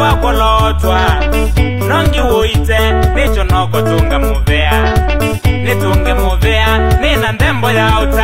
wakolotwa nongi woite neco nokotunga muvea nitunge muvea nina ndembo yauta